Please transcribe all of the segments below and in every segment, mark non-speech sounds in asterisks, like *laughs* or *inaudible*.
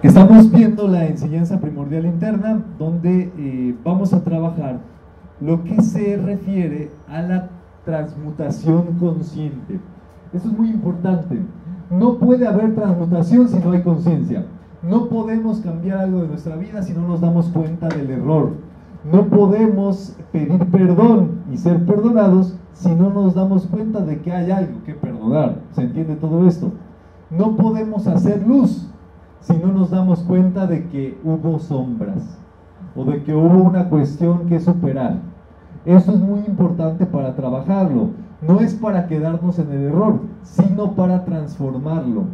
Estamos viendo la enseñanza primordial interna donde eh, vamos a trabajar lo que se refiere a la transmutación consciente. Eso es muy importante. No puede haber transmutación si no hay conciencia. No podemos cambiar algo de nuestra vida si no nos damos cuenta del error. No podemos pedir perdón y ser perdonados si no nos damos cuenta de que hay algo que perdonar. ¿Se entiende todo esto? No podemos hacer luz si no nos damos cuenta de que hubo sombras o de que hubo una cuestión que superar. Eso es muy importante para trabajarlo. No es para quedarnos en el error, sino para transformarlo.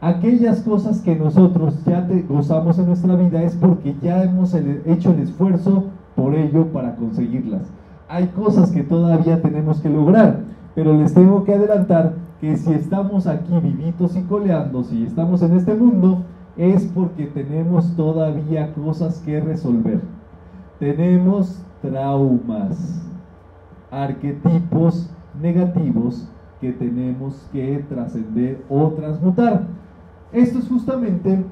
Aquellas cosas que nosotros ya gozamos en nuestra vida es porque ya hemos hecho el esfuerzo por ello para conseguirlas. Hay cosas que todavía tenemos que lograr, pero les tengo que adelantar que si estamos aquí vivitos y coleando, si estamos en este mundo, es porque tenemos todavía cosas que resolver. Tenemos traumas, arquetipos negativos que tenemos que trascender o transmutar. Esto es justamente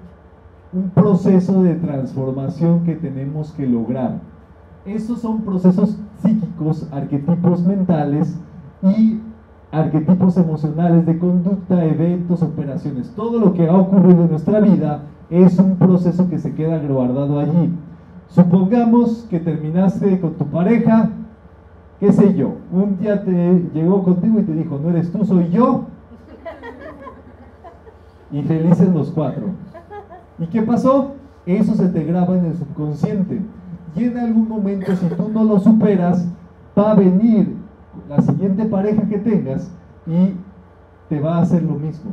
un proceso de transformación que tenemos que lograr. Estos son procesos psíquicos, arquetipos mentales y arquetipos emocionales de conducta, eventos, operaciones, todo lo que ha ocurrido en nuestra vida es un proceso que se queda guardado allí. Supongamos que terminaste con tu pareja, qué sé yo, un día te llegó contigo y te dijo, no eres tú, soy yo. Y felices los cuatro. ¿Y qué pasó? Eso se te graba en el subconsciente. Y en algún momento, si tú no lo superas, va a venir la siguiente pareja que tengas y te va a hacer lo mismo.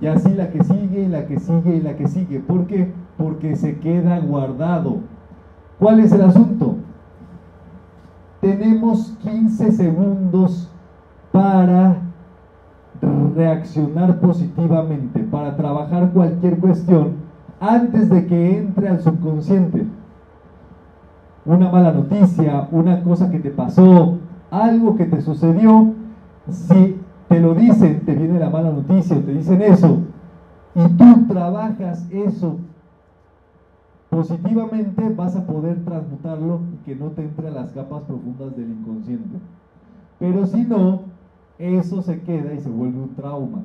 Y así la que sigue y la que sigue y la que sigue. ¿Por qué? Porque se queda guardado. ¿Cuál es el asunto? Tenemos 15 segundos para reaccionar positivamente, para trabajar cualquier cuestión antes de que entre al subconsciente. Una mala noticia, una cosa que te pasó, algo que te sucedió, si te lo dicen, te viene la mala noticia, te dicen eso, y tú trabajas eso positivamente, vas a poder transmutarlo y que no te entre a las capas profundas del inconsciente. Pero si no, eso se queda y se vuelve un trauma,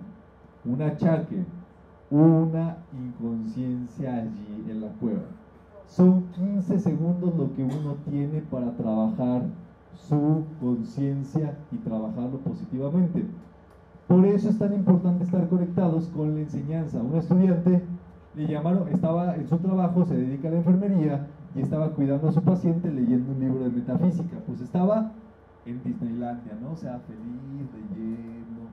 un achaque, una inconsciencia allí en la cueva. Son 15 segundos lo que uno tiene para trabajar su conciencia y trabajarlo positivamente. Por eso es tan importante estar conectados con la enseñanza. Un estudiante le llamaron, estaba en su trabajo, se dedica a la enfermería y estaba cuidando a su paciente leyendo un libro de metafísica. Pues estaba en Disneylandia, ¿no? O sea, feliz, leyendo.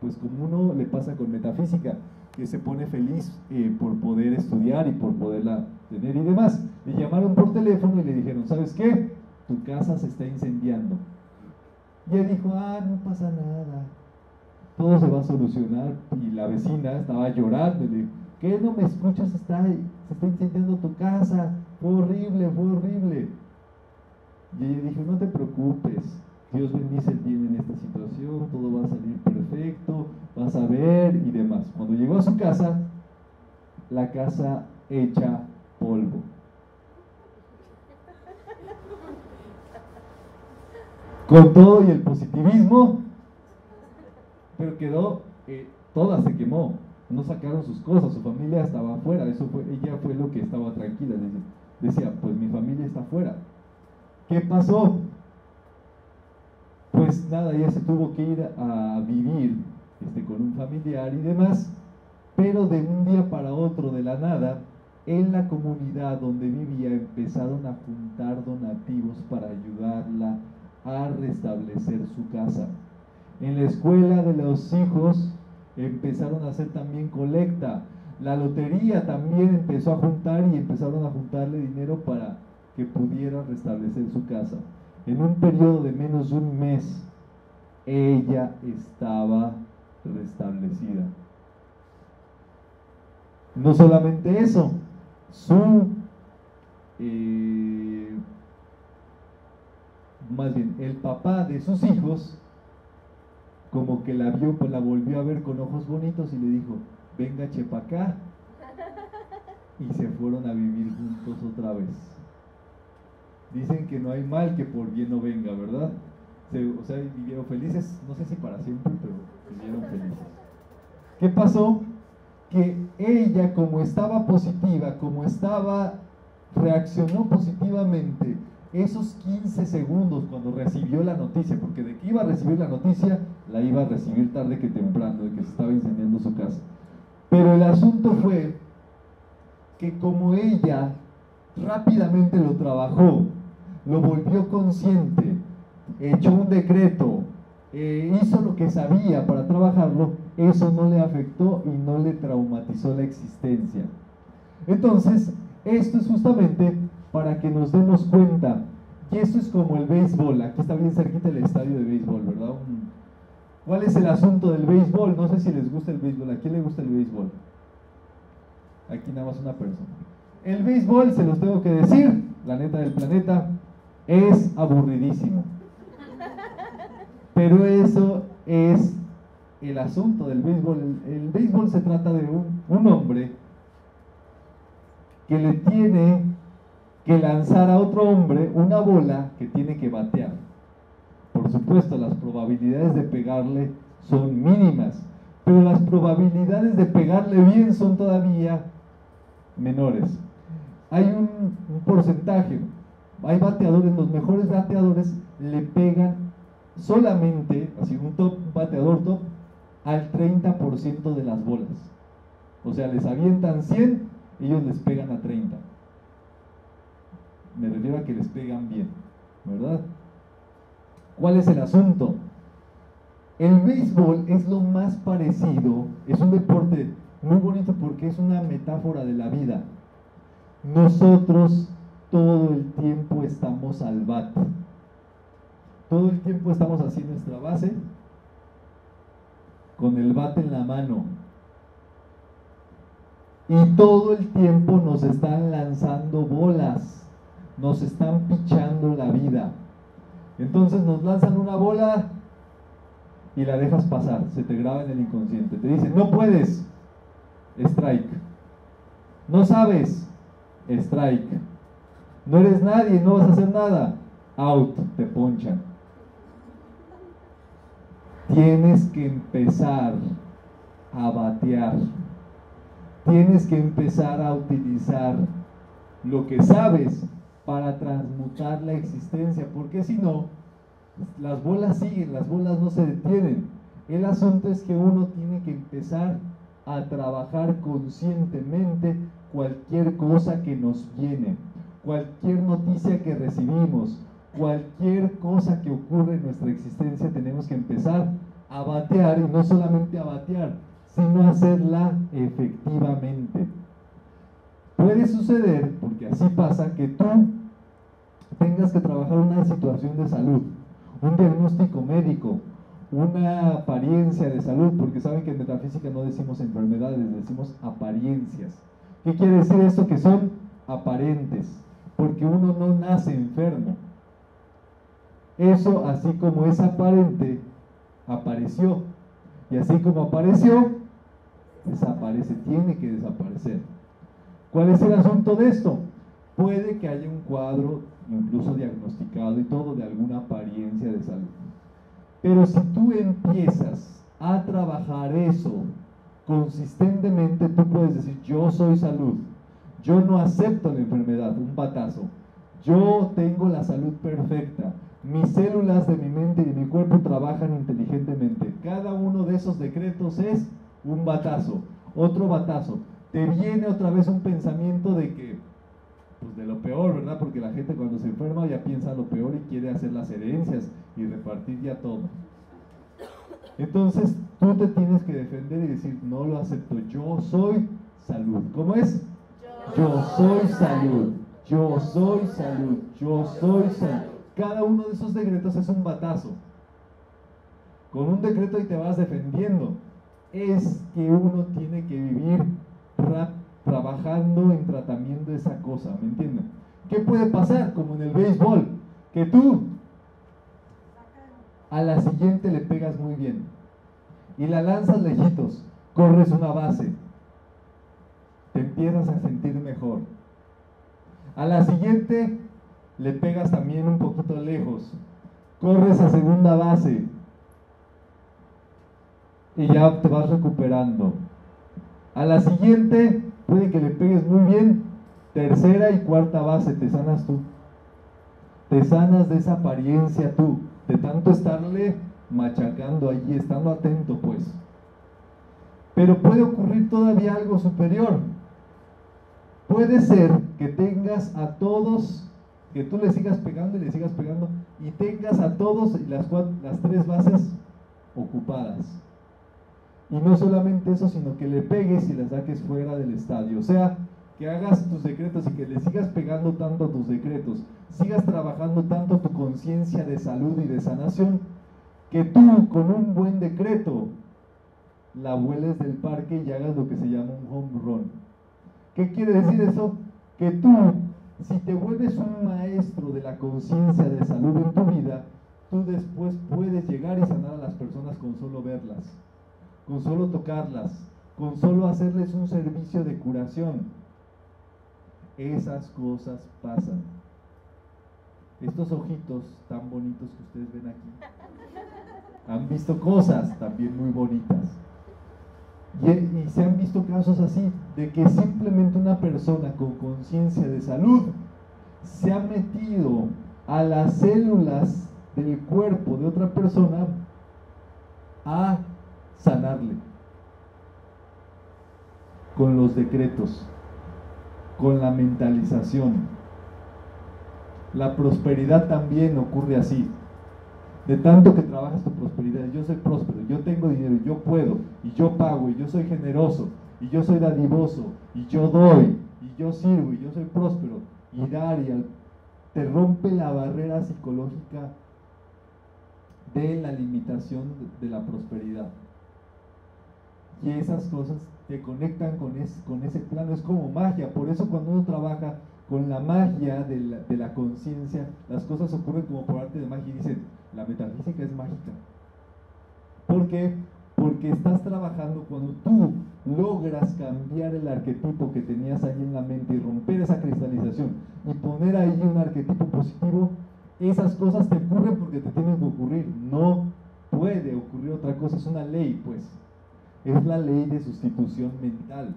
Pues como uno le pasa con metafísica, que se pone feliz eh, por poder estudiar y por poderla tener y demás. Le llamaron por teléfono y le dijeron, ¿sabes qué? Tu casa se está incendiando. Y él dijo, ah, no pasa nada, todo se va a solucionar. Y la vecina estaba llorando, y le dijo, ¿qué no me escuchas? Está, se está incendiando tu casa, fue horrible, fue horrible. Y ella dijo, no te preocupes, Dios bendice el bien en esta situación, todo va a salir perfecto, vas a ver y demás. Cuando llegó a su casa, la casa hecha polvo. Con todo y el positivismo, pero quedó, eh, toda se quemó, no sacaron sus cosas, su familia estaba afuera, eso fue, ella fue lo que estaba tranquila, decía, pues mi familia está afuera. ¿Qué pasó? Pues nada, ella se tuvo que ir a vivir este, con un familiar y demás, pero de un día para otro, de la nada, en la comunidad donde vivía empezaron a juntar donativos para ayudarla a restablecer su casa. En la escuela de los hijos empezaron a hacer también colecta. La lotería también empezó a juntar y empezaron a juntarle dinero para que pudieran restablecer su casa. En un periodo de menos de un mes, ella estaba restablecida. No solamente eso, su eh, más bien el papá de sus hijos, como que la vio, pues la volvió a ver con ojos bonitos y le dijo, venga chepa acá. y se fueron a vivir juntos otra vez. Dicen que no hay mal que por bien no venga, ¿verdad? o sea, vivieron felices, no sé si para siempre, pero vivieron felices. ¿Qué pasó? Que ella, como estaba positiva, como estaba, reaccionó positivamente esos 15 segundos cuando recibió la noticia, porque de que iba a recibir la noticia, la iba a recibir tarde que temprano, de que se estaba incendiando su casa. Pero el asunto fue que como ella rápidamente lo trabajó, lo volvió consciente, echó un decreto, eh, hizo lo que sabía para trabajarlo, eso no le afectó y no le traumatizó la existencia. Entonces, esto es justamente para que nos demos cuenta. Y esto es como el béisbol. Aquí está bien cerquita el estadio de béisbol, ¿verdad? ¿Cuál es el asunto del béisbol? No sé si les gusta el béisbol. ¿A quién le gusta el béisbol? Aquí nada más una persona. El béisbol, se los tengo que decir, la neta del planeta, es aburridísimo. Pero eso es el asunto del béisbol. El, béisbol se trata de un hombre que le tiene que lanzar a otro hombre una bola que tiene que batear. Por supuesto, las probabilidades de pegarle son mínimas, pero las probabilidades de pegarle bien son todavía menores. Hay un, porcentaje, hay bateadores, los mejores bateadores le pegan solamente, así un top bateador top, al 30% de las bolas. O sea, les avientan 100, ellos les pegan a 30 me refiero a que les pegan bien, ¿verdad? ¿Cuál es el asunto? El béisbol es lo más parecido, es un deporte muy bonito porque es una metáfora de la vida. Nosotros todo el tiempo estamos al bate. Todo el tiempo estamos haciendo nuestra base con el bate en la mano. Y todo el tiempo nos están lanzando bolas nos están pichando la vida. Entonces nos lanzan una bola y la dejas pasar, se te graba en el inconsciente. Te dicen, no puedes, strike. No sabes, strike. No eres nadie, no vas a hacer nada, out, te ponchan. Tienes que empezar a batear. Tienes que empezar a utilizar lo que sabes para transmutar la existencia, porque si no, las bolas siguen, las bolas no se detienen. El asunto es que uno tiene que empezar a trabajar conscientemente cualquier cosa que nos viene, cualquier noticia que recibimos, cualquier cosa que ocurre en nuestra existencia, tenemos que empezar a batear y no solamente a batear, sino a hacerla efectivamente. Puede suceder, porque así pasa, que tú tengas que trabajar una situación de salud, un diagnóstico médico, una apariencia de salud, porque saben que en metafísica no decimos enfermedades, decimos apariencias. ¿Qué quiere decir esto? Que son aparentes, porque uno no nace enfermo. Eso, así como es aparente, apareció. Y así como apareció, desaparece, tiene que desaparecer. ¿Cuál es el asunto de esto? Puede que haya un cuadro incluso diagnosticado y todo de alguna apariencia de salud. Pero si tú empiezas a trabajar eso consistentemente, tú puedes decir, yo soy salud, yo no acepto la enfermedad, un batazo, yo tengo la salud perfecta, mis células de mi mente y de mi cuerpo trabajan inteligentemente. Cada uno de esos decretos es un batazo, otro batazo te viene otra vez un pensamiento de que, pues de lo peor, ¿verdad? Porque la gente cuando se enferma ya piensa lo peor y quiere hacer las herencias y repartir ya todo. Entonces tú te tienes que defender y decir, no lo acepto, yo soy salud. ¿Cómo es? Yo soy salud, yo soy salud, yo soy salud. Cada uno de esos decretos es un batazo. Con un decreto y te vas defendiendo. Es que uno tiene que vivir trabajando en tratamiento de esa cosa, ¿me entienden? ¿Qué puede pasar? Como en el béisbol, que tú a la siguiente le pegas muy bien y la lanzas lejitos, corres una base te empiezas a sentir mejor. A la siguiente le pegas también un poquito lejos, corres a segunda base y ya te vas recuperando. A la siguiente puede que le pegues muy bien, tercera y cuarta base, te sanas tú. Te sanas de esa apariencia tú, de tanto estarle machacando allí, estando atento pues. Pero puede ocurrir todavía algo superior. Puede ser que tengas a todos, que tú le sigas pegando y le sigas pegando, y tengas a todos las, las tres bases ocupadas. Y no solamente eso, sino que le pegues y las saques fuera del estadio. O sea, que hagas tus decretos y que le sigas pegando tanto tus decretos, sigas trabajando tanto tu conciencia de salud y de sanación, que tú con un buen decreto la vueles del parque y hagas lo que se llama un home run. ¿Qué quiere decir eso? Que tú, si te vuelves un maestro de la conciencia de salud en tu vida, tú después puedes llegar y sanar a las personas con solo verlas, con solo tocarlas, con solo hacerles un servicio de curación. Esas cosas pasan. Estos ojitos tan bonitos que ustedes ven aquí han visto cosas también muy bonitas. Y, se han visto casos así, de que simplemente una persona con conciencia de salud se ha metido a las células del cuerpo de otra persona a sanarle con los decretos, con la mentalización. La prosperidad también ocurre así. De tanto que trabajas tu prosperidad, yo soy próspero, yo tengo dinero, yo puedo, y yo pago, y yo soy generoso, y yo soy dadivoso, y yo doy, y yo sirvo, y yo soy próspero, y dar, y te rompe la barrera psicológica de la limitación de la prosperidad. Y esas cosas te conectan con, ese plano, es como magia, por eso cuando uno trabaja con la magia de la, de la conciencia, las cosas ocurren como por arte de magia y dicen, la metafísica es mágica. ¿Por qué? Porque estás trabajando cuando tú logras cambiar el arquetipo que tenías ahí en la mente y romper esa cristalización y poner ahí un arquetipo positivo, esas cosas te ocurren porque te tienen que ocurrir. No puede ocurrir otra cosa, es una ley, pues. Es la ley de sustitución mental.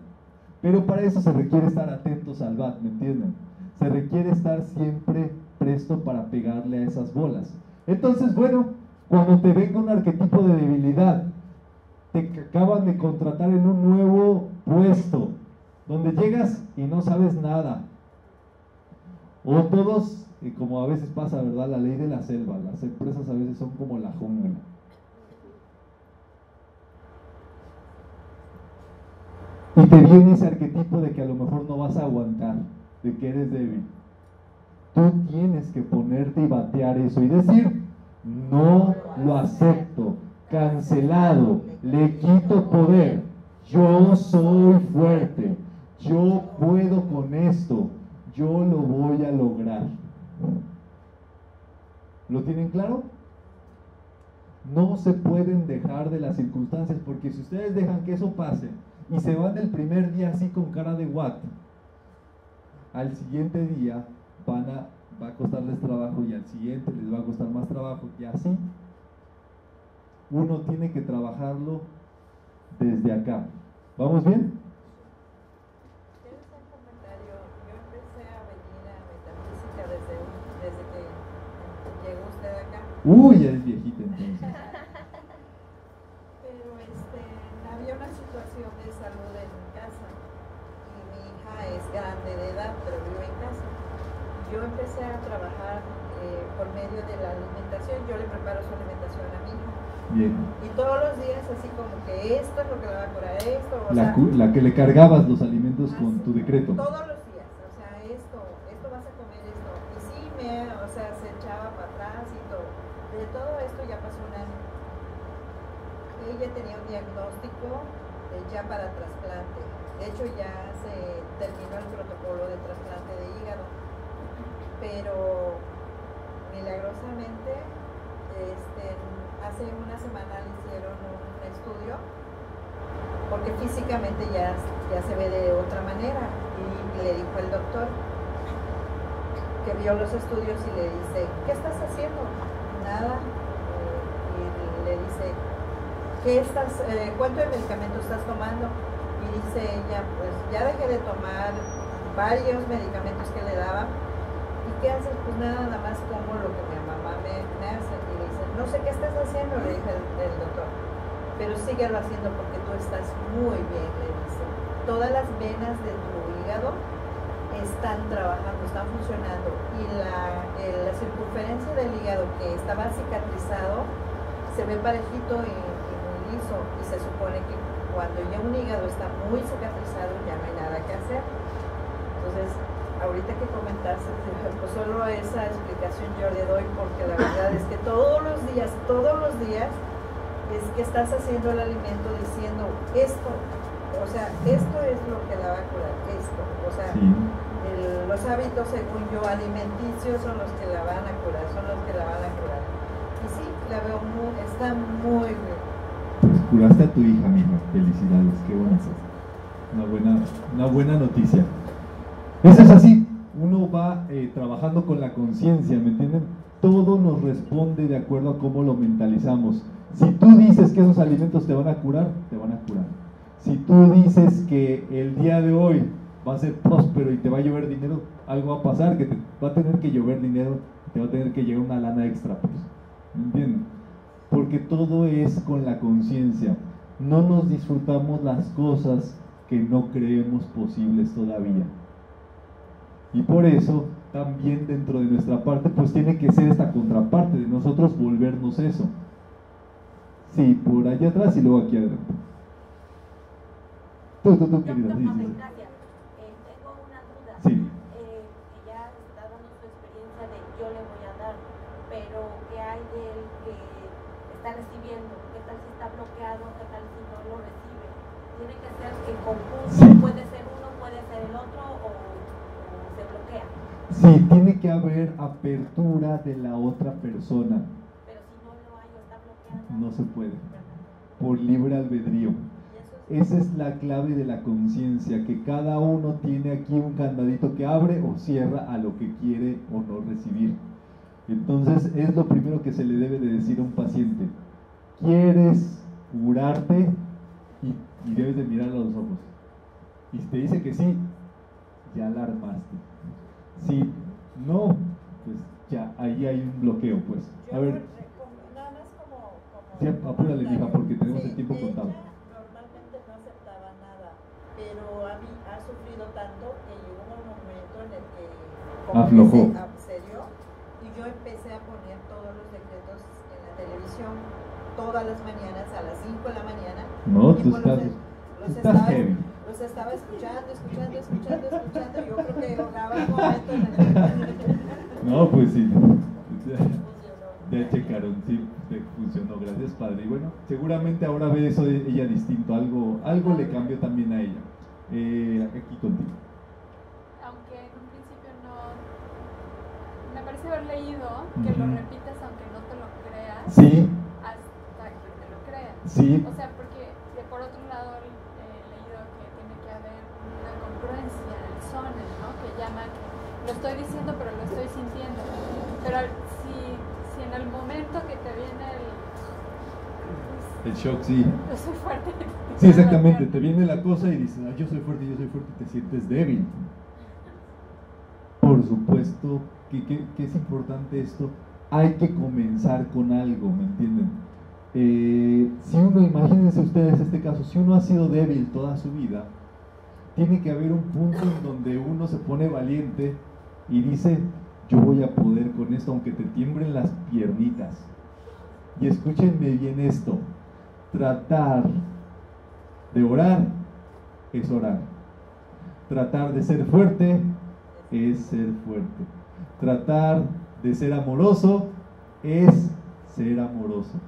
Pero para eso se requiere estar atentos al bat, ¿me entienden? Se requiere estar siempre presto para pegarle a esas bolas. Entonces, bueno, cuando te venga un arquetipo de debilidad, te acaban de contratar en un nuevo puesto, donde llegas y no sabes nada. O todos, como a veces pasa, ¿verdad? La ley de la selva, las empresas a veces son como la jungla. Y te viene ese arquetipo de que a lo mejor no vas a aguantar, de que eres débil. Tú tienes que ponerte y batear eso y decir, no lo acepto, cancelado, le quito poder, yo soy fuerte, yo puedo con esto, yo lo voy a lograr. ¿Lo tienen claro? No se pueden dejar de las circunstancias, porque si ustedes dejan que eso pase y se van el primer día así con cara de what, al siguiente día van a, va a costarles trabajo y al siguiente les va a costar más trabajo y así uno tiene que trabajarlo desde acá. ¿Vamos bien? comentario? Yo empecé a venir a metafísica desde, desde que llegó usted acá. Uy, ya es viejita entonces. Pero este, había una situación de salud en mi casa y mi hija es grande de edad, pero vive en casa yo empecé a trabajar eh, por medio de la alimentación, yo le preparo su alimentación a mi hija. Bien. Y todos los días así como que esto es lo que le va a curar esto. O la, sea, la, que le cargabas los alimentos con tu decreto. Todos los días, o sea, esto, esto vas a comer esto. Y sí, me, o sea, se echaba para atrás y todo. De todo esto ya pasó un año. Ella tenía un diagnóstico ya para trasplante. De hecho, ya se terminó el protocolo de trasplante de hígado pero milagrosamente este, hace una semana le hicieron un estudio porque físicamente ya, ya se ve de otra manera. Y le dijo el doctor que vio los estudios y le dice, ¿qué estás haciendo? Nada. Eh, y le dice, ¿qué estás, eh, ¿cuánto de medicamento estás tomando? Y dice ella, pues ya dejé de tomar varios medicamentos que le daba. ¿Y qué haces? Pues nada, nada más como lo que mi mamá me, hace. Y dice, no sé qué estás haciendo, le dice el, doctor, pero síguelo haciendo porque tú estás muy bien, le dice. Todas las venas de tu hígado están trabajando, están funcionando y la, la circunferencia del hígado que estaba cicatrizado se ve parejito y, y se supone que cuando ya un hígado está muy cicatrizado ya no hay nada que hacer. Entonces, ahorita que comentaste, *laughs* pues solo esa explicación yo le doy porque la verdad es que todos los días, todos los días, es que estás haciendo el alimento diciendo esto, o sea, esto es lo que la va a curar, esto, o sea, los hábitos según yo alimenticios son los que la van a curar, son los que la van a curar. Y sí, la veo muy, está muy curaste a tu hija, mija, felicidades, qué buena Una buena, una buena noticia. Eso es así, uno va eh, trabajando con la conciencia, ¿me entienden? Todo nos responde de acuerdo a cómo lo mentalizamos. Si tú dices que esos alimentos te van a curar, te van a curar. Si tú dices que el día de hoy va a ser próspero y te va a llover dinero, algo va a pasar, que te va a tener que llover dinero, te va a tener que llegar una lana extra, pues. ¿Me entienden? Porque todo es con la conciencia. No nos disfrutamos las cosas que no creemos posibles todavía. Y por eso también dentro de nuestra parte pues tiene que ser esta contraparte de nosotros volvernos eso. Sí, por allá atrás y luego aquí adelante. Tú, tú, tú, querida. Sí, sí. Gracias. Tengo una duda. Sí. Ya está dando su experiencia de yo le voy a dar, pero ¿qué hay de él que está recibiendo? ¿Qué tal si está bloqueado? ¿Qué tal si no lo recibe? Tiene que ser en conjunto, puede ser uno, puede ser el otro o Sí, tiene que haber apertura de la otra persona. Pero si no lo hay está bloqueado. No se puede. Por libre albedrío. Esa es la clave de la conciencia, que cada uno tiene aquí un candadito que abre o cierra a lo que quiere o no recibir. Entonces es lo primero que se le debe de decir a un paciente. ¿Quieres curarte? Y, y debes de mirar a los ojos. Y si te dice que sí, ya la armaste. Si no, pues ya ahí hay un bloqueo, pues. A ver. Nada más como. Sí, apúrale, hija, porque tenemos el tiempo contado. Normalmente no aceptaba nada, pero a mí ha sufrido tanto que llegó un momento en el que. Aflojó. Yo empecé a poner todos los decretos en la televisión todas las mañanas a las 5 de la mañana. No, tú estás, los, estás los estaba escuchando, escuchando, escuchando, escuchando. Yo creo que lograba un momento en el *laughs* No, pues sí. *laughs* Ya checaron, sí, funcionó, gracias padre. Y bueno, seguramente ahora ve eso de ella distinto, algo, algo le cambió también a ella. Eh, aquí contigo. Aunque en un principio no, me parece haber leído que lo repitas aunque no te lo creas. Sí. Hasta que te lo creas. Sí. O sea, porque por otro lado lo estoy diciendo, pero lo estoy sintiendo. Pero si, si en el momento que te viene el... El shock, sí. *laughs* Yo soy fuerte. Sí, exactamente. Te viene la cosa y dices, ah, yo soy fuerte, yo soy fuerte, y te sientes débil. Supuesto que, que, es importante esto. Hay que comenzar con algo, ¿me entienden? Eh, si uno, imagínense ustedes este caso, si uno ha sido débil toda su vida, tiene que haber un punto en donde uno se pone valiente y dice, yo voy a poder con esto, aunque te tiemblen las piernitas. Y escúchenme bien esto, tratar de orar es orar. Tratar de ser fuerte es ser fuerte. Tratar de ser amoroso es ser amoroso.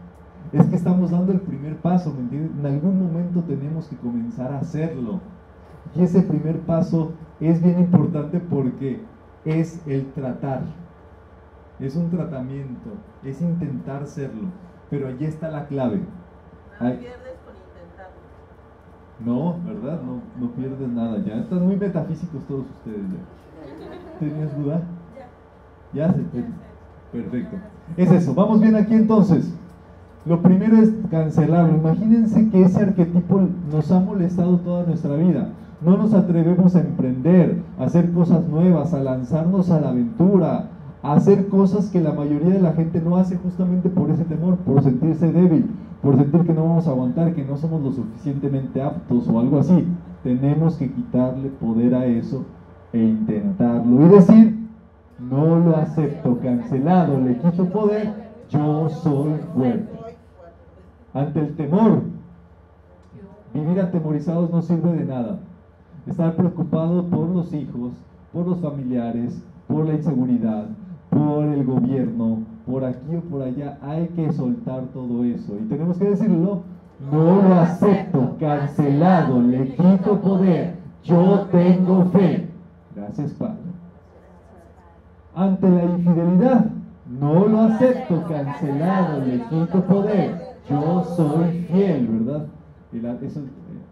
Es que estamos dando el primer paso, ¿me entiendes? En algún momento tenemos que comenzar a hacerlo. Y ese primer paso es bien importante porque es el tratar. Es un tratamiento, es intentar serlo. Pero allí está la clave. No pierdes con intentarlo. No, ¿verdad? No, no pierdes nada. Ya están muy metafísicos todos ustedes. Ya. ¿Tenías duda? Ya se Perfecto. Es eso. Vamos bien aquí entonces. Lo primero es cancelarlo. Imagínense que ese arquetipo nos ha molestado toda nuestra vida. No nos atrevemos a emprender, a hacer cosas nuevas, a lanzarnos a la aventura, a hacer cosas que la mayoría de la gente no hace justamente por ese temor, por sentirse débil, por sentir que no vamos a aguantar, que no somos lo suficientemente aptos o algo así. Tenemos que quitarle poder a eso e intentarlo y decir, no lo acepto, cancelado, le quito poder, yo soy fuerte. Ante el temor, vivir atemorizados no sirve de nada. Estar preocupado por los hijos, por los familiares, por la inseguridad, por el gobierno, por aquí o por allá, hay que soltar todo eso. Y tenemos que decirlo, no lo acepto, cancelado, le quito poder, yo tengo fe. Gracias, Padre ante la infidelidad. No lo acepto, cancelado, le quito poder. Yo soy fiel, ¿verdad? eh,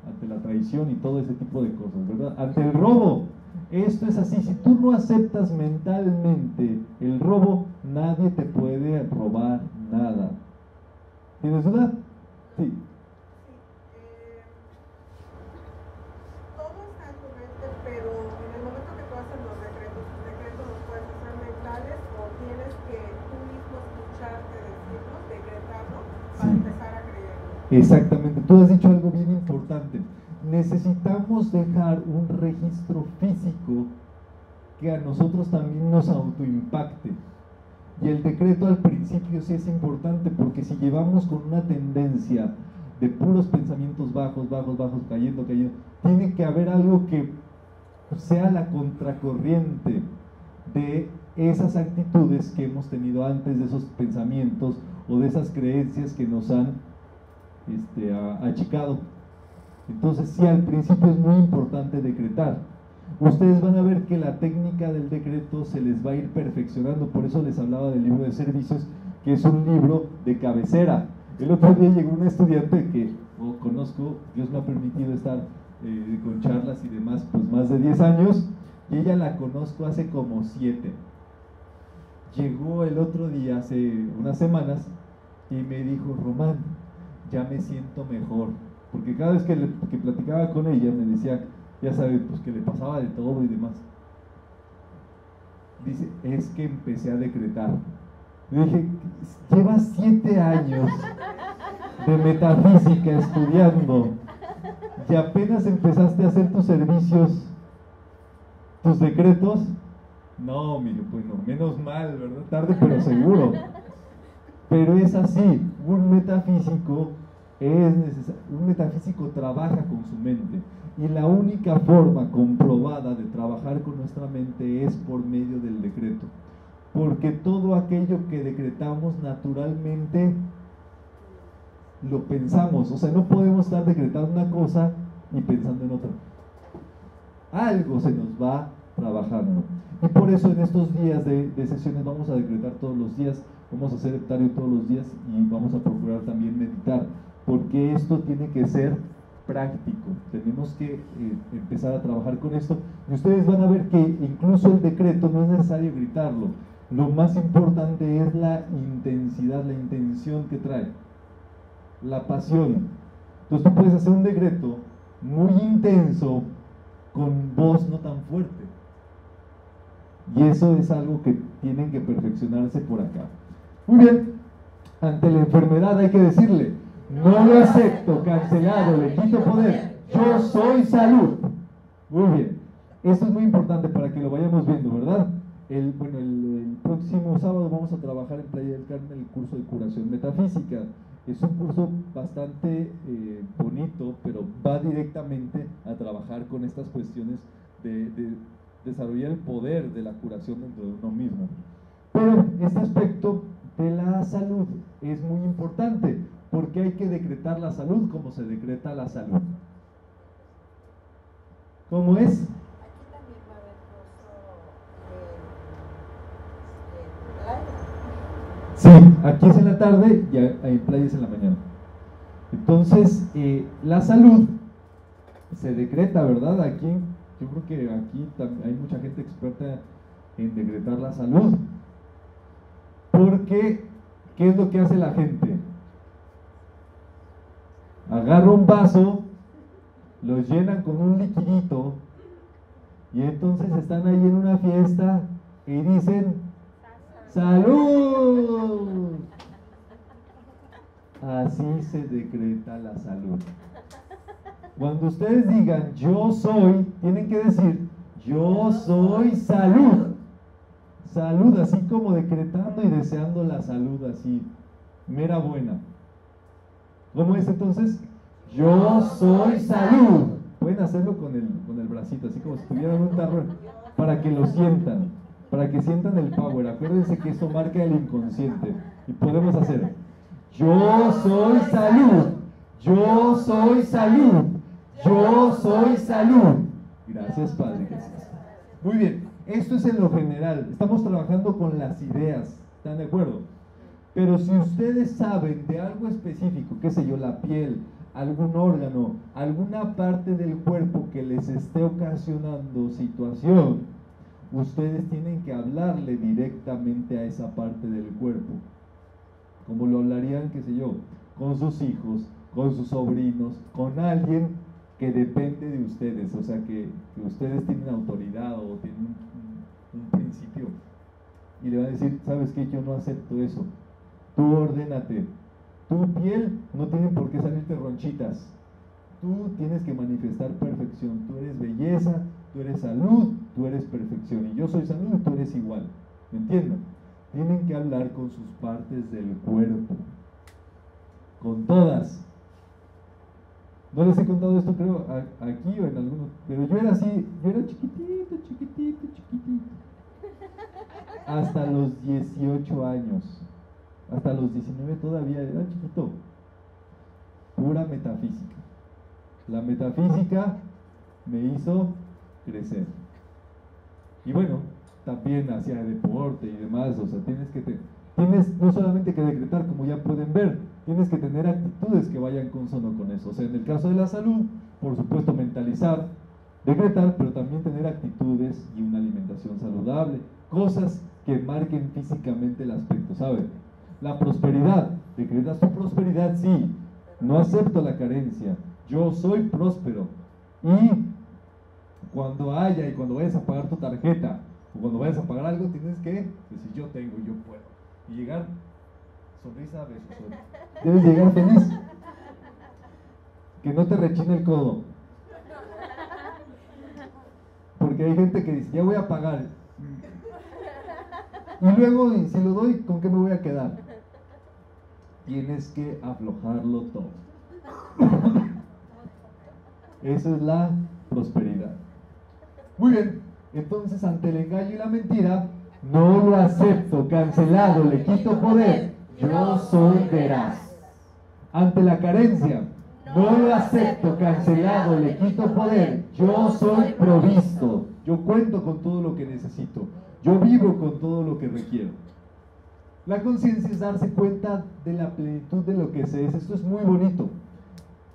ante la traición y todo ese tipo de cosas, ¿verdad? Ante el robo, esto es así. Si tú no aceptas mentalmente el robo, nadie te puede robar nada. ¿Tienes duda? Sí. Exactamente, tú has dicho algo bien importante. Necesitamos dejar un registro físico que a nosotros también nos autoimpacte. Y el decreto al principio sí es importante porque si llevamos con una tendencia de puros pensamientos bajos, bajos, bajos, cayendo, cayendo, tiene que haber algo que sea la contracorriente de esas actitudes que hemos tenido antes, de esos pensamientos o de esas creencias que nos han este, achicado. Entonces sí, al principio es muy importante decretar. Ustedes van a ver que la técnica del decreto se les va a ir perfeccionando, por eso les hablaba del libro de servicios, que es un libro de cabecera. El otro día llegó un estudiante que conozco, Dios me ha permitido estar eh, con charlas y demás, pues más de 10 años, y ella la conozco hace como 7. Llegó el otro día, hace unas semanas, y me dijo, Román, ya me siento mejor. Porque cada vez que, platicaba con ella me decía, ya sabes, pues que le pasaba de todo y demás. Dice, es que empecé a decretar. Le dije, llevas siete años de metafísica estudiando y apenas empezaste a hacer tus servicios, tus decretos. No, mire, pues no, menos mal, ¿verdad? Tarde pero seguro. Pero es así, un metafísico es un metafísico trabaja con su mente y la única forma comprobada de trabajar con nuestra mente es por medio del decreto. Porque todo aquello que decretamos naturalmente lo pensamos. O sea, no podemos estar decretando una cosa y pensando en otra. Algo se nos va trabajando. Y por eso en estos días de, de sesiones vamos a decretar todos los días, vamos a hacer hectario todos los días y vamos a procurar también meditar porque esto tiene que ser práctico. Tenemos que eh, empezar a trabajar con esto. Y ustedes van a ver que incluso el decreto no es necesario gritarlo. Lo más importante es la intensidad, la intención que trae, la pasión. Entonces tú puedes hacer un decreto muy intenso con voz no tan fuerte. Y eso es algo que tienen que perfeccionarse por acá. Muy bien, ante la enfermedad hay que decirle, no lo acepto, cancelado, le quito poder. Yo soy salud. Muy bien. Esto es muy importante para que lo vayamos viendo, ¿verdad? El, bueno, el, próximo sábado vamos a trabajar en Playa del Carmen el curso de curación metafísica. Es un curso bastante eh, bonito, pero va directamente a trabajar con estas cuestiones de, de desarrollar el poder de la curación dentro de uno mismo. Pero este aspecto de la salud es muy importante porque hay que decretar la salud como se decreta la salud. ¿Cómo es? Aquí también va a haber curso de, playa. Sí, aquí es en la tarde y hay playas en la mañana. Entonces, eh, la salud se decreta, ¿verdad? Aquí, yo creo que aquí hay mucha gente experta en decretar la salud. Porque, ¿qué es lo que hace la gente? Agarra un vaso, lo llenan con un liquidito y entonces están ahí en una fiesta y dicen, ¡Salud! Así se decreta la salud. Cuando ustedes digan yo soy, tienen que decir yo soy salud. Salud, así como decretando y deseando la salud, así, mera buena. ¿Cómo es entonces? Yo soy salud. Pueden hacerlo con el, con el bracito, así como si tuvieran un tarro, para que lo sientan, para que sientan el power. Acuérdense que eso marca el inconsciente. Y podemos hacer, yo soy salud, yo soy salud, yo soy salud. Gracias, Padre Muy bien, esto es en lo general. Estamos trabajando con las ideas, ¿están de acuerdo? Pero si ustedes saben de algo específico, qué sé yo, la piel, algún órgano, alguna parte del cuerpo que les esté ocasionando situación, ustedes tienen que hablarle directamente a esa parte del cuerpo. Como lo hablarían, qué sé yo, con sus hijos, con sus sobrinos, con alguien que depende de ustedes, o sea, que, ustedes tienen autoridad o tienen un, un, principio. Y le van a decir, ¿sabes qué? Yo no acepto eso. Tú ordénate, tu piel no tiene por qué salirte ronchitas. Tú tienes que manifestar perfección. Tú eres belleza, tú eres salud, tú eres perfección. Y yo soy salud tú eres igual. ¿Me entienden? Tienen que hablar con sus partes del cuerpo. Con todas. No les he contado esto, creo, aquí o en algunos. Pero yo era así, yo era chiquitito, chiquitito, chiquitito. Hasta los 18 años hasta los 19 todavía era chiquito. Pura metafísica. La metafísica me hizo crecer. Y bueno, también hacía deporte y demás, o sea, tienes que tienes no solamente que decretar, como ya pueden ver, tienes que tener actitudes que vayan consono con eso. O sea, en el caso de la salud, por supuesto, mentalizar, decretar, pero también tener actitudes y una alimentación saludable, cosas que marquen físicamente el aspecto, ¿saben? La prosperidad, decretas tu prosperidad, sí. No acepto la carencia. Yo soy próspero. Y cuando haya y cuando vayas a pagar tu tarjeta o cuando vayas a pagar algo, tienes que decir yo tengo, yo puedo. Y llegar, sonrisa, besos. Debes llegar feliz. Que no te rechine el codo. Porque hay gente que dice, ya voy a pagar. Y luego, si lo doy, ¿con qué me voy a quedar? Tienes que aflojarlo todo. *laughs* Esa es la prosperidad. Muy bien, entonces ante el engaño y la mentira, no lo acepto, cancelado, le quito poder, yo soy veraz. Ante la carencia, no lo acepto, cancelado, le quito poder, yo soy provisto, yo cuento con todo lo que necesito, yo vivo con todo lo que requiero. La conciencia es darse cuenta de la plenitud de lo que se es. Esto es muy bonito.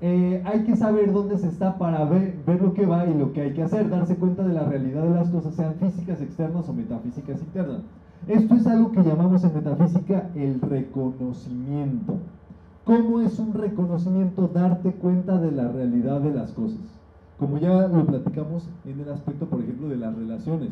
Eh, hay que saber dónde se está para ver, ver, lo que va y lo que hay que hacer, darse cuenta de la realidad de las cosas, sean físicas externas o metafísicas internas. Esto es algo que llamamos en metafísica el reconocimiento. ¿Cómo es un reconocimiento? Darte cuenta de la realidad de las cosas. Como ya lo platicamos en el aspecto, por ejemplo, de las relaciones.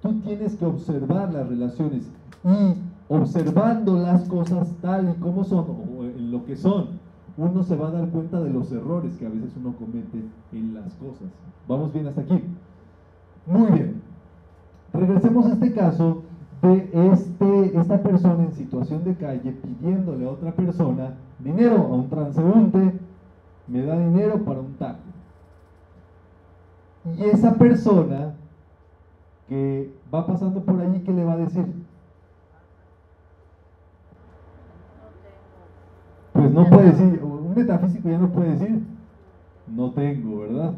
Tú tienes que observar las relaciones y observando las cosas tal y como son, o en lo que son, uno se va a dar cuenta de los errores que a veces uno comete en las cosas. ¿Vamos bien hasta aquí? Muy bien. Regresemos a este caso de este, esta persona en situación de calle pidiéndole a otra persona dinero, a un transeúnte, me da dinero para un taco. Y esa persona que va pasando por allí, ¿qué le va a decir? Pues no puede decir, un metafísico ya no puede decir, no tengo, ¿verdad?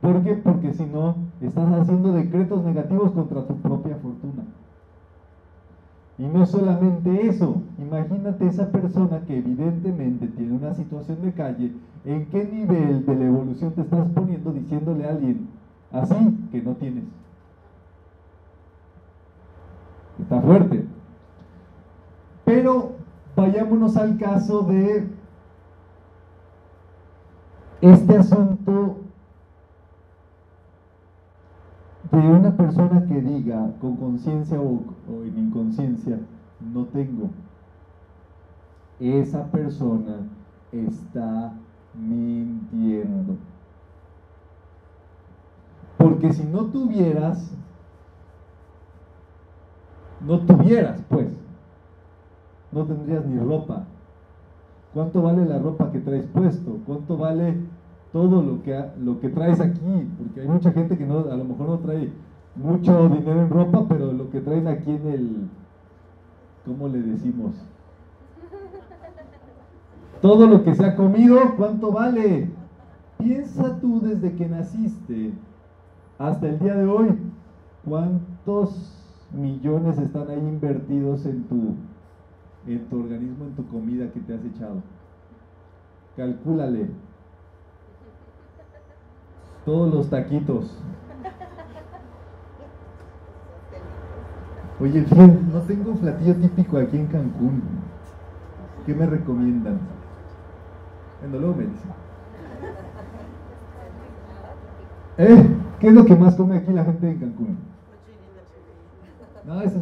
¿Por qué? Porque si no, estás haciendo decretos negativos contra tu propia fortuna. Y no solamente eso, imagínate esa persona que evidentemente tiene una situación de calle, ¿en qué nivel de la evolución te estás poniendo diciéndole a alguien así que no tienes? Está fuerte. Pero vayámonos al caso de este asunto de una persona que diga con conciencia o, en inconsciencia, no tengo. Esa persona está mintiendo. Porque si no tuvieras, no tuvieras, pues, no tendrías ni ropa. ¿Cuánto vale la ropa que traes puesto? ¿Cuánto vale todo lo que, lo que traes aquí? Porque hay mucha gente que no, a lo mejor no trae mucho dinero en ropa, pero lo que traen aquí en el, ¿cómo le decimos? Todo lo que se ha comido, ¿cuánto vale? Piensa tú desde que naciste hasta el día de hoy, ¿cuántos millones están ahí invertidos en tu, en tu organismo, en tu comida que te has echado? Calcúlale. Todos los taquitos. Oye, no tengo un platillo típico aquí en Cancún. ¿Qué me recomiendan? Bueno, luego me dicen. ¿Eh? ¿Qué es lo que más come aquí la gente en Cancún? No, es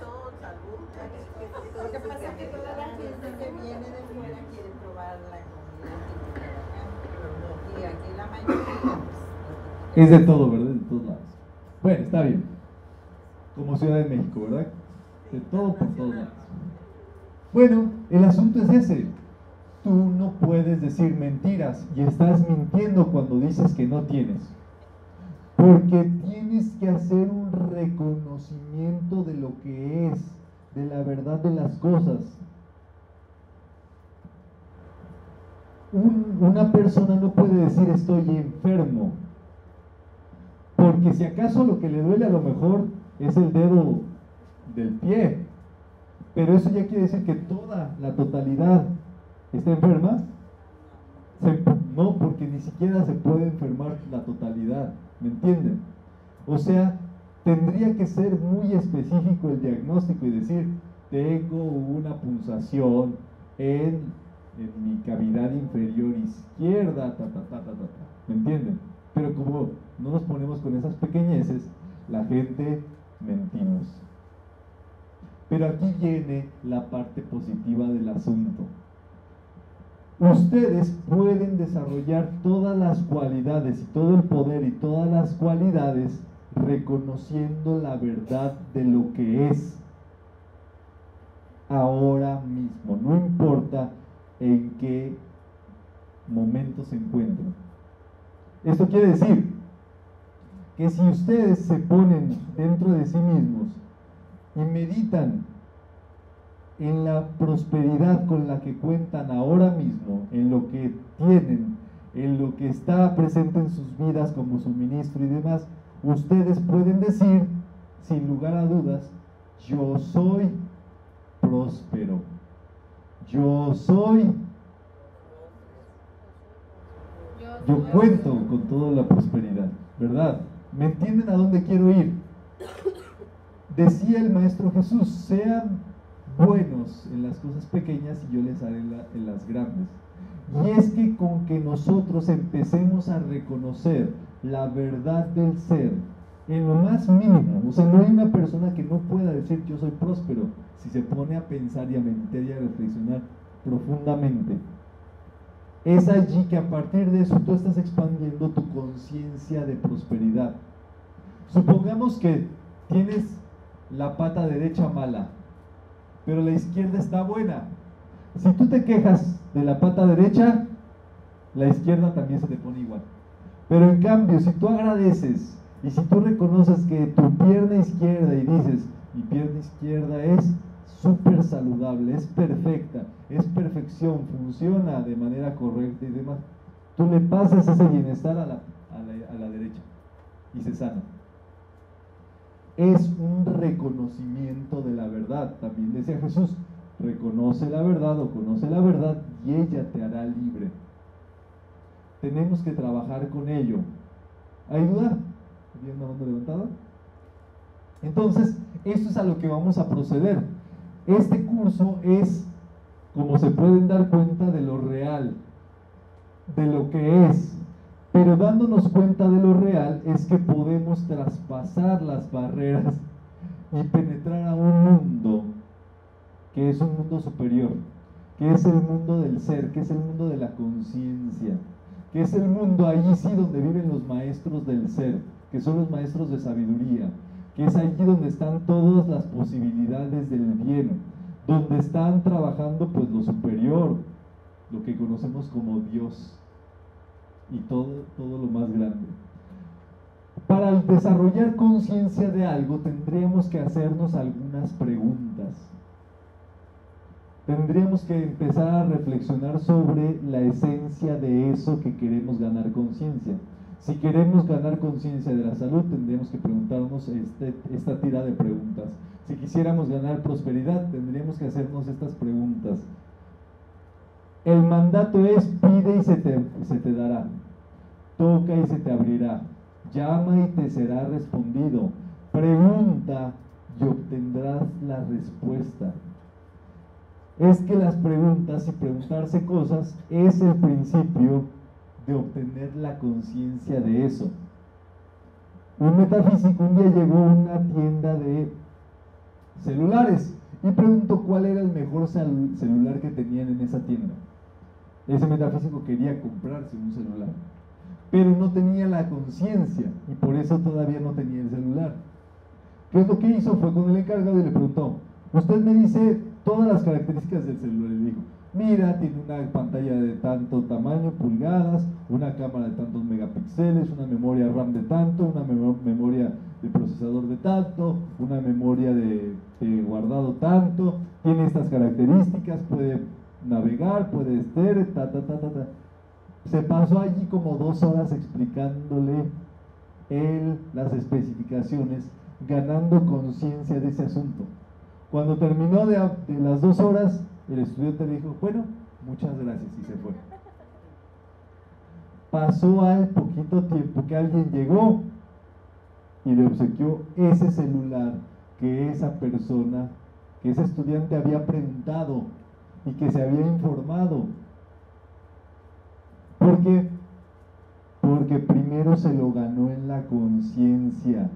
en Mérida. Lo que pasa es que toda la gente que viene de fuera quiere probar la comida Y aquí la mayoría, pues, Es de todo, ¿verdad? De todos lados. Bueno, está bien. Como Ciudad de México, ¿verdad? De todo por todos lados. Bueno, el asunto es ese. Tú no puedes decir mentiras y estás mintiendo cuando dices que no tienes. Porque tienes que hacer un reconocimiento de lo que es, de la verdad de las cosas. una persona no puede decir estoy enfermo porque si acaso lo que le duele a lo mejor es el dedo del pie, pero eso ya quiere decir que toda la totalidad está enferma. no, porque ni siquiera se puede enfermar la totalidad, ¿me entienden? O sea, tendría que ser muy específico el diagnóstico y decir, tengo una pulsación en, en mi cavidad inferior izquierda, ta, ta, ta, ta, ta, ¿me entienden? Pero como no nos ponemos con esas pequeñeces, la gente mentimos. Pero aquí viene la parte positiva del asunto. Ustedes pueden desarrollar todas las cualidades y todo el poder y todas las cualidades reconociendo la verdad de lo que es ahora mismo, no importa en qué momento se encuentren. Esto quiere decir que si ustedes se ponen dentro de sí mismos y meditan en la prosperidad con la que cuentan ahora mismo, en lo que tienen, en lo que está presente en sus vidas como suministro y demás, ustedes pueden decir, sin lugar a dudas, yo soy próspero, yo soy yo cuento con toda la prosperidad, ¿verdad? ¿Me entienden a dónde quiero ir? Decía el Maestro Jesús, sean buenos en las cosas pequeñas y yo les haré en las grandes. Y es que con que nosotros empecemos a reconocer la verdad del ser en lo más mínimo, o sea, no hay una persona que no pueda decir yo soy próspero si se pone a pensar y a meditar y a reflexionar profundamente. Es allí que a partir de eso tú estás expandiendo tu conciencia de prosperidad. Supongamos que tienes la pata derecha mala, pero la izquierda está buena. Si tú te quejas de la pata derecha, la izquierda también se te pone igual. Pero en cambio, si tú agradeces y si tú reconoces que tu pierna izquierda y dices, mi pierna izquierda es súper saludable, es perfecta, es perfección, funciona de manera correcta y demás, tú le pasas ese bienestar a la, a la, derecha y se sana. Es un reconocimiento de la verdad. También decía Jesús, reconoce la verdad o conoce la verdad y ella te hará libre. Tenemos que trabajar con ello. ¿Hay duda? ¿Bien la mano levantada? Entonces, esto es a lo que vamos a proceder. Este curso es, como se pueden dar cuenta, de lo real, de lo que es. Pero dándonos cuenta de lo real es que podemos traspasar las barreras y penetrar a un mundo que es un mundo superior, que es el mundo del ser, que es el mundo de la conciencia, que es el mundo allí sí donde viven los maestros del ser, que son los maestros de sabiduría, que es allí donde están todas las posibilidades del bien, donde están trabajando pues lo superior, lo que conocemos como Dios y todo, todo lo más grande. Para desarrollar conciencia de algo tendríamos que hacernos algunas preguntas. Tendríamos que empezar a reflexionar sobre la esencia de eso que queremos ganar conciencia. Si queremos ganar conciencia de la salud, tendríamos que preguntarnos este, esta tira de preguntas. Si quisiéramos ganar prosperidad, tendríamos que hacernos estas preguntas. El mandato es pide y se te, se te dará, toca y se te abrirá, llama y te será respondido, pregunta y obtendrás la respuesta. Es que las preguntas y preguntarse cosas es el principio de obtener la conciencia de eso. Un metafísico un día llegó a una tienda de celulares y preguntó cuál era el mejor celular que tenían en esa tienda. Ese metafísico quería comprarse un celular, pero no tenía la conciencia y por eso todavía no tenía el celular. ¿Qué es lo que hizo? Fue con el encargado y le preguntó, usted me dice todas las características del celular. Y le dijo, mira, tiene una pantalla de tanto tamaño, pulgadas, una cámara de tantos megapíxeles, una memoria RAM de tanto, una memoria de procesador de tanto, una memoria de, guardado tanto, tiene estas características, puede navegar, puede estar, ta, ta, ta, ta, ta. Se pasó allí como dos horas explicándole él las especificaciones, ganando conciencia de ese asunto. Cuando terminó de, de las dos horas, el estudiante le dijo, bueno, muchas gracias y se fue. Pasó al poquito tiempo que alguien llegó y le obsequió ese celular que esa persona, que ese estudiante había preguntado y que se había informado. ¿Por qué? Porque primero se lo ganó en la conciencia.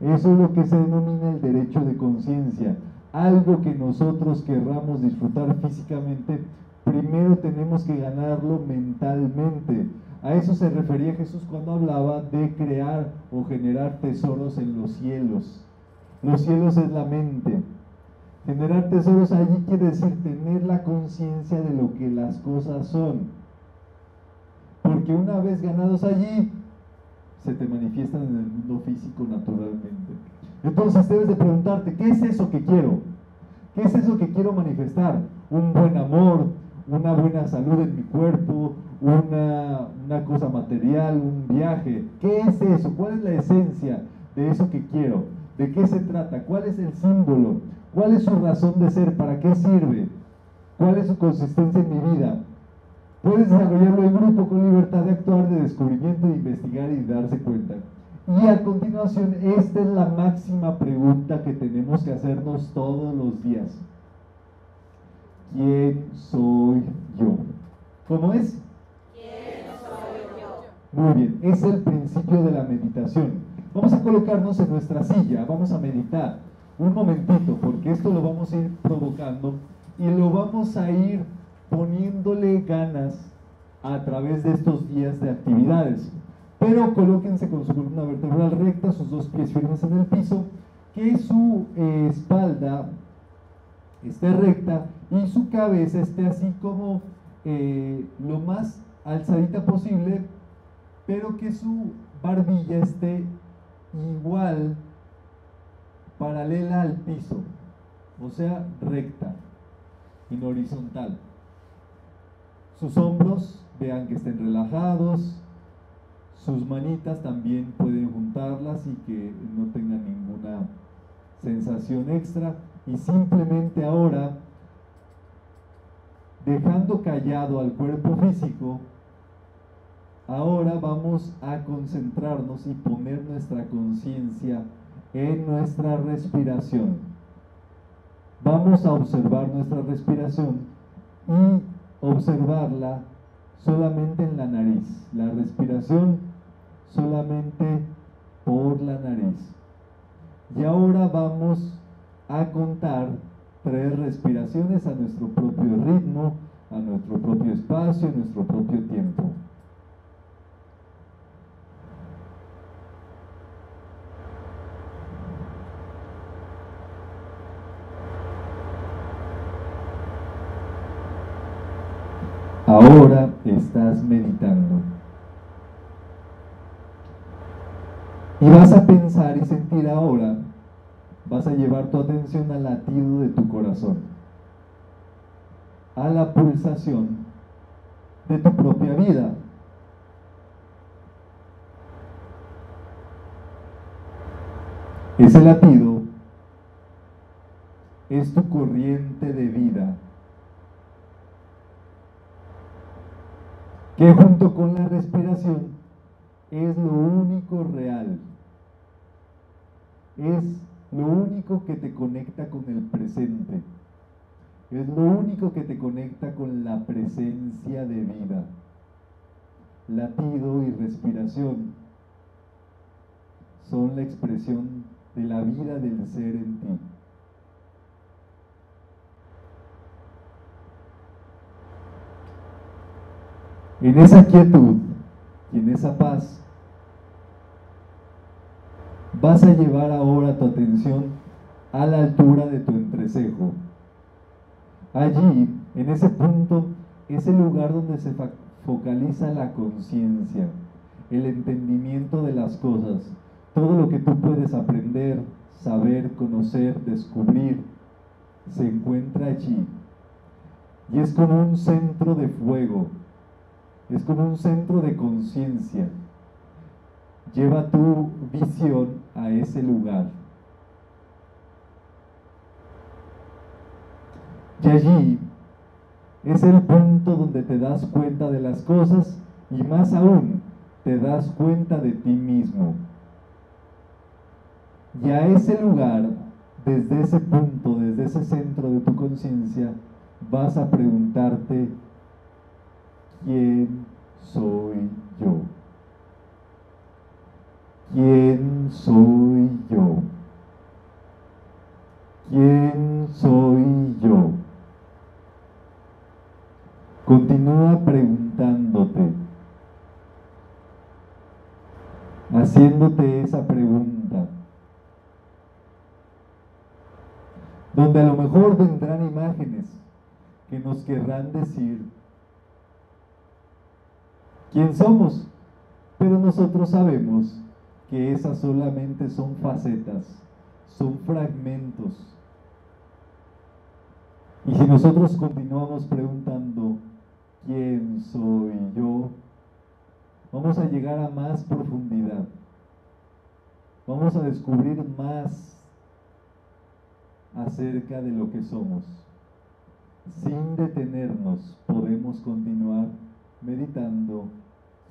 Eso es lo que se denomina el derecho de conciencia algo que nosotros querramos disfrutar físicamente, primero tenemos que ganarlo mentalmente. A eso se refería Jesús cuando hablaba de crear o generar tesoros en los cielos. Los cielos es la mente. Generar tesoros allí quiere decir tener la conciencia de lo que las cosas son. Porque una vez ganados allí, se te manifiestan en el mundo físico naturalmente. Entonces debes de preguntarte, ¿qué es eso que quiero? ¿Qué es eso que quiero manifestar? Un buen amor, una buena salud en mi cuerpo, una, una cosa material, un viaje. ¿Qué es eso? ¿Cuál es la esencia de eso que quiero? ¿De qué se trata? ¿Cuál es el símbolo? ¿Cuál es su razón de ser? ¿Para qué sirve? ¿Cuál es su consistencia en mi vida? Puedes desarrollarlo en grupo con libertad de actuar, de descubrimiento, de investigar y darse cuenta. Y a continuación, esta es la máxima pregunta que tenemos que hacernos todos los días. ¿Quién soy yo? ¿Cómo es? ¿Quién soy yo? Muy bien, es el principio de la meditación. Vamos a colocarnos en nuestra silla, vamos a meditar un momentito, porque esto lo vamos a ir provocando y lo vamos a ir poniéndole ganas a través de estos días de actividades pero colóquense con su columna vertebral recta, sus dos pies firmes en el piso, que su eh, espalda esté recta y su cabeza esté así como eh, lo más alzadita posible, pero que su barbilla esté igual, paralela al piso, o sea, recta, y horizontal. Sus hombros vean que estén relajados, sus manitas también pueden juntarlas y que no tengan ninguna sensación extra. Y simplemente ahora, dejando callado al cuerpo físico, ahora vamos a concentrarnos y poner nuestra conciencia en nuestra respiración. Vamos a observar nuestra respiración y observarla solamente en la nariz. La respiración solamente por la nariz. Y ahora vamos a contar tres respiraciones a nuestro propio ritmo, a nuestro propio espacio, a nuestro propio tiempo. Ahora estás meditando. Y vas a pensar y sentir ahora, vas a llevar tu atención al latido de tu corazón, a la pulsación de tu propia vida. Ese latido es tu corriente de vida que junto con la respiración es lo único real, es lo único que te conecta con el presente, es lo único que te conecta con la presencia de vida. Latido y respiración son la expresión de la vida del ser en ti. En esa quietud y en esa paz, vas a llevar ahora tu atención a la altura de tu entrecejo. Allí, en ese punto, es el lugar donde se focaliza la conciencia, el entendimiento de las cosas, todo lo que tú puedes aprender, saber, conocer, descubrir, se encuentra allí. Y es como un centro de fuego es como un centro de conciencia. Lleva tu visión a ese lugar. Y allí es el punto donde te das cuenta de las cosas y más aún te das cuenta de ti mismo. Y a ese lugar, desde ese punto, desde ese centro de tu conciencia, vas a preguntarte ¿quién soy yo? ¿Quién soy yo? ¿Quién soy yo? Continúa preguntándote, haciéndote esa pregunta, donde a lo mejor vendrán imágenes que nos querrán decir quién somos. Pero nosotros sabemos que esas solamente son facetas, son fragmentos. Y si nosotros continuamos preguntando, ¿quién soy yo? Vamos a llegar a más profundidad. Vamos a descubrir más acerca de lo que somos. Sin detenernos podemos continuar meditando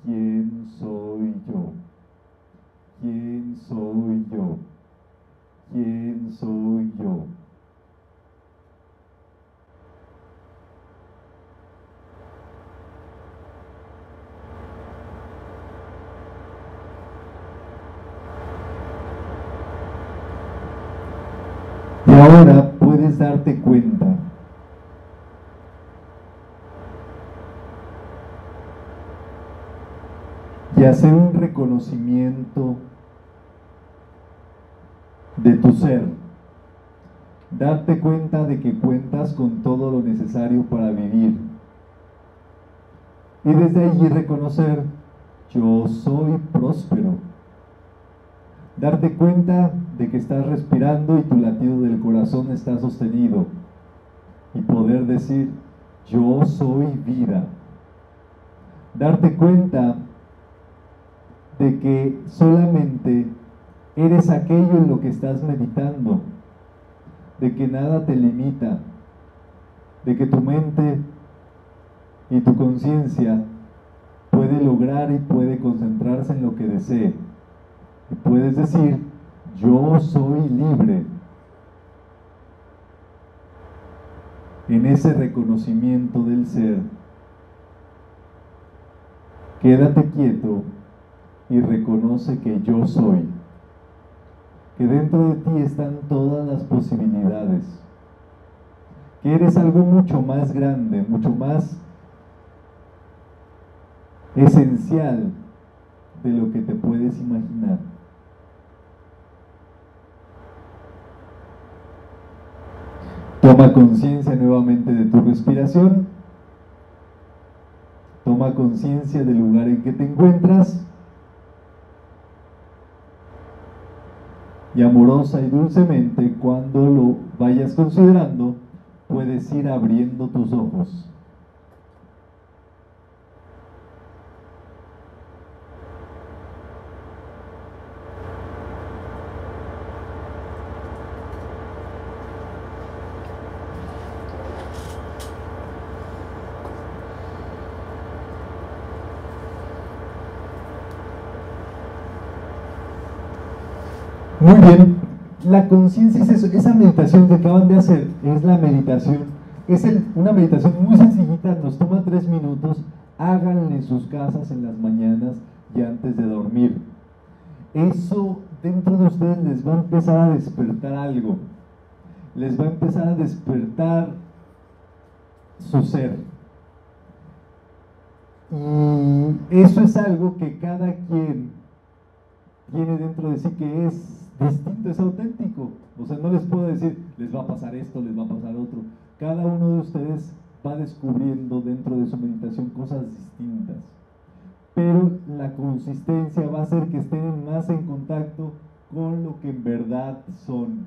¿Quién soy yo? ¿Quién soy yo? ¿Quién soy yo? Y ahora puedes darte cuenta hacer un reconocimiento de tu ser. Darte cuenta de que cuentas con todo lo necesario para vivir. Y desde allí reconocer, yo soy próspero. Darte cuenta de que estás respirando y tu latido del corazón está sostenido. Y poder decir, yo soy vida. Darte cuenta de que solamente eres aquello en lo que estás meditando, de que nada te limita, de que tu mente y tu conciencia puede lograr y puede concentrarse en lo que desee. Y puedes decir, yo soy libre. En ese reconocimiento del ser, quédate quieto y reconoce que yo soy, que dentro de ti están todas las posibilidades, que eres algo mucho más grande, mucho más esencial de lo que te puedes imaginar. Toma conciencia nuevamente de tu respiración. Toma conciencia del lugar en que te encuentras. Y amorosa y dulcemente, cuando lo vayas considerando, puedes ir abriendo tus ojos. Muy bien, la conciencia es eso, esa meditación que acaban de hacer es la meditación, es una meditación muy sencillita, nos toma tres minutos, háganla en sus casas en las mañanas y antes de dormir. Eso dentro de ustedes les va a empezar a despertar algo, les va a empezar a despertar su ser. Y eso es algo que cada quien tiene dentro de sí que es distinto, es auténtico. O sea, no les puedo decir, les va a pasar esto, les va a pasar otro. Cada uno de ustedes va descubriendo dentro de su meditación cosas distintas. Pero la consistencia va a hacer que estén más en contacto con lo que en verdad son.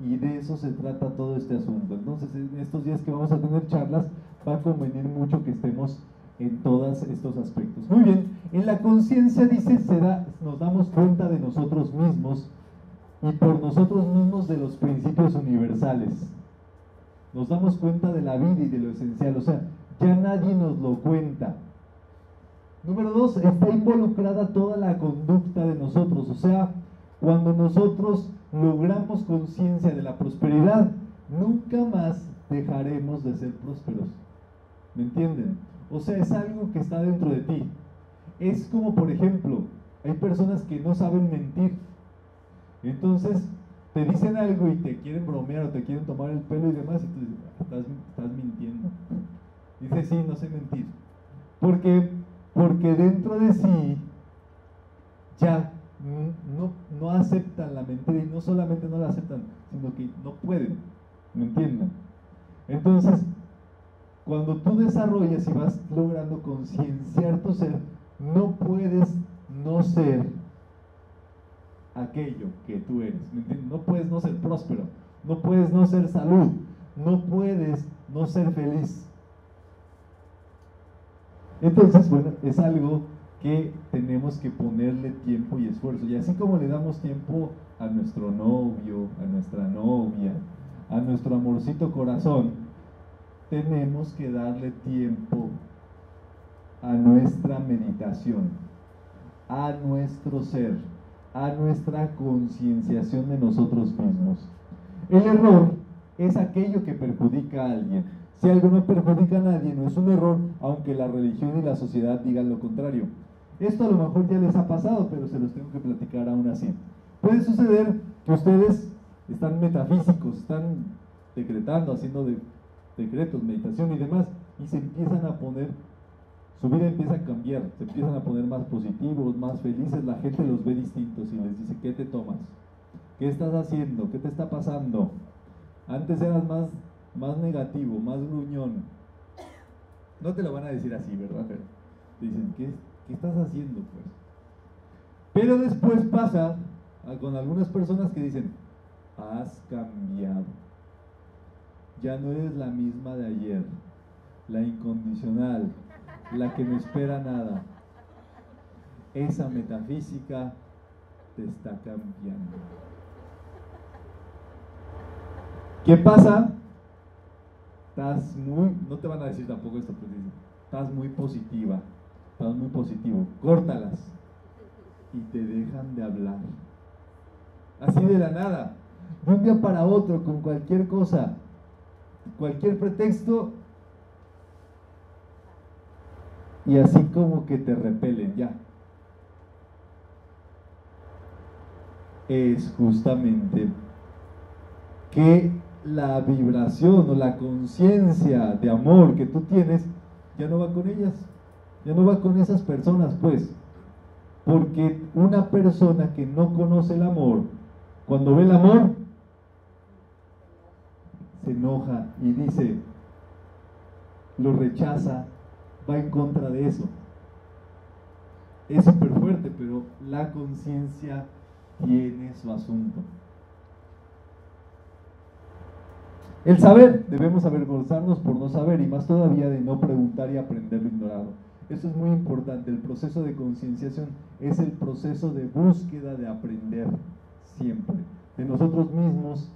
Y de eso se trata todo este asunto. Entonces, en estos días que vamos a tener charlas, va a convenir mucho que estemos en todos estos aspectos. Muy bien, en la conciencia dice, se da, nos damos cuenta de nosotros mismos y por nosotros mismos de los principios universales. Nos damos cuenta de la vida y de lo esencial, o sea, ya nadie nos lo cuenta. Número dos, está involucrada toda la conducta de nosotros, o sea, cuando nosotros logramos conciencia de la prosperidad, nunca más dejaremos de ser prósperos. ¿Me entienden? O sea, es algo que está dentro de ti. Es como, por ejemplo, hay personas que no saben mentir. Entonces, te dicen algo y te quieren bromear o te quieren tomar el pelo y demás, y tú dices, estás, mintiendo. Dice, sí, no sé mentir. Porque, porque dentro de sí ya no, no aceptan la mentira y no solamente no la aceptan, sino que no pueden. ¿Me entienden? Entonces, cuando tú desarrollas y vas logrando concienciar tu ser, no puedes no ser aquello que tú eres. No puedes no ser próspero, no puedes no ser salud, no puedes no ser feliz. Entonces, bueno, es algo que tenemos que ponerle tiempo y esfuerzo. Y así como le damos tiempo a nuestro novio, a nuestra novia, a nuestro amorcito corazón, tenemos que darle tiempo a nuestra meditación, a nuestro ser, a nuestra concienciación de nosotros mismos. El error es aquello que perjudica a alguien. Si algo no perjudica a nadie, no es un error, aunque la religión y la sociedad digan lo contrario. Esto a lo mejor ya les ha pasado, pero se los tengo que platicar aún así. Puede suceder que ustedes están metafísicos, están decretando, haciendo de decretos, meditación y demás, y se empiezan a poner, su vida empieza a cambiar, se empiezan a poner más positivos, más felices, la gente los ve distintos y les dice, ¿qué te tomas? ¿Qué estás haciendo? ¿Qué te está pasando? Antes eras más, más negativo, más gruñón. No te lo van a decir así, ¿verdad? Pero dicen, ¿qué, ¿qué estás haciendo? Pues? Pero después pasa con algunas personas que dicen, has cambiado ya no eres la misma de ayer, la incondicional, la que no espera nada. esa metafísica te está cambiando. ¿Qué pasa? Estás muy, no te van a decir tampoco esto, pero estás muy positiva, estás muy positivo, córtalas y te dejan de hablar. Así de la nada, de un día para otro, con cualquier cosa, cualquier pretexto, y así como que te repelen ya. Es justamente que la vibración o la conciencia de amor que tú tienes ya no va con ellas, ya no va con esas personas, pues. Porque una persona que no conoce el amor, cuando ve el amor, enoja y dice, lo rechaza, va en contra de eso. Es súper fuerte, pero la conciencia tiene su asunto. El saber, debemos avergonzarnos por no saber y más todavía de no preguntar y aprender lo ignorado. Eso es muy importante. El proceso de concienciación es el proceso de búsqueda de aprender siempre, de nosotros mismos,